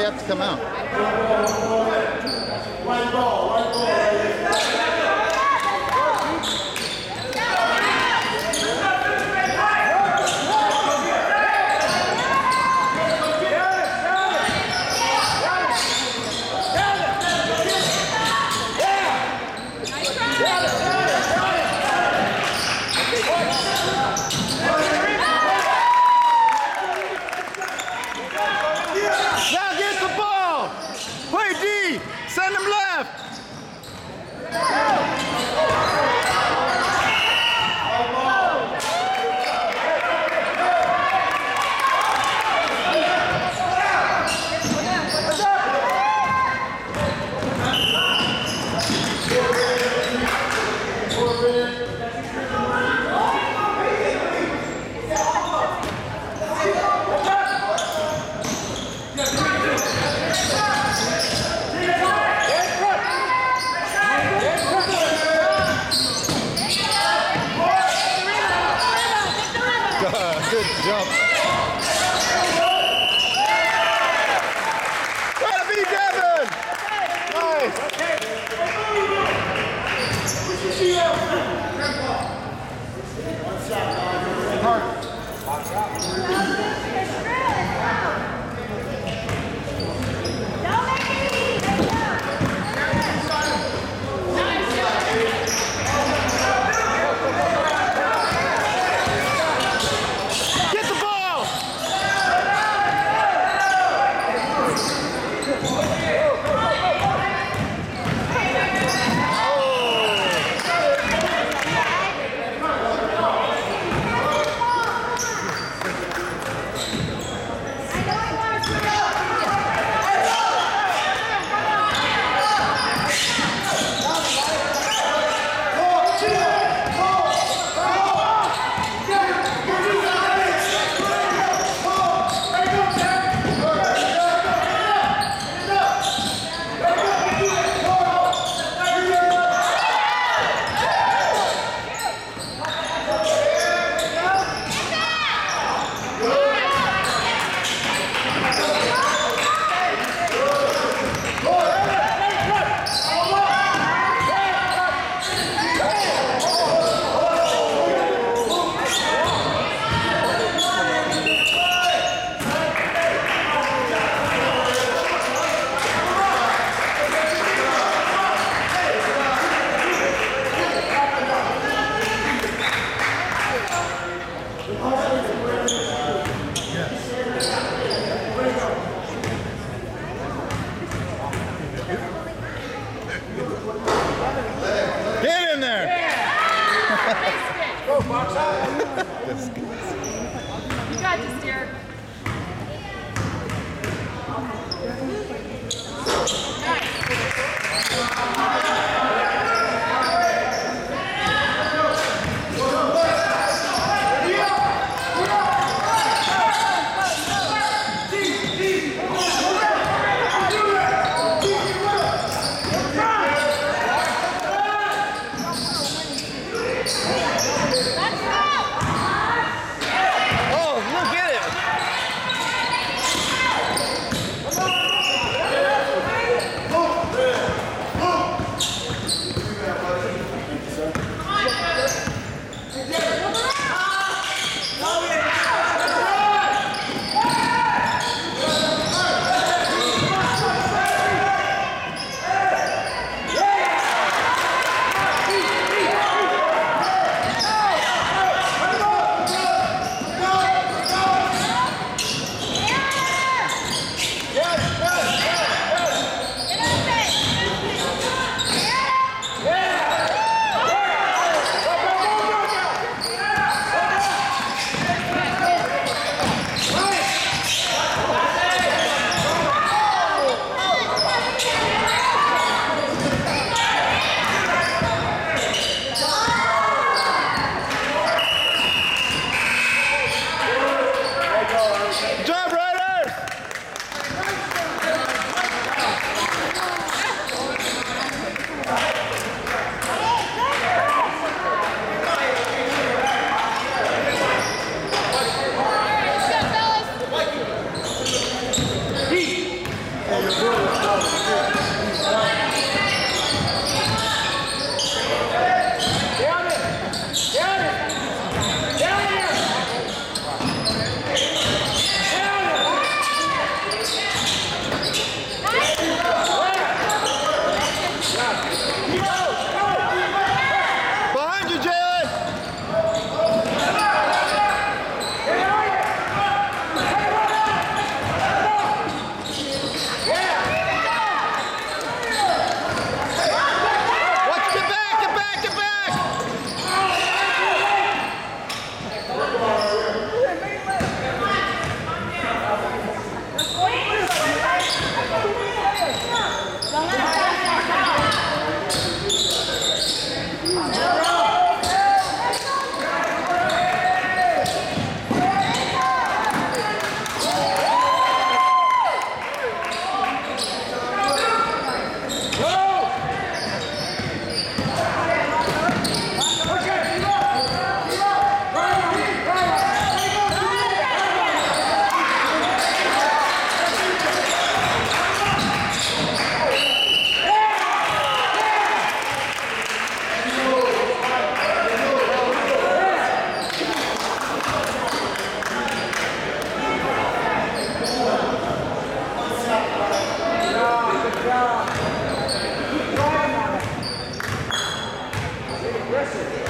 everybody have to come out? You got this, dear. Oh, Aggressive.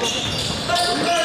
Go,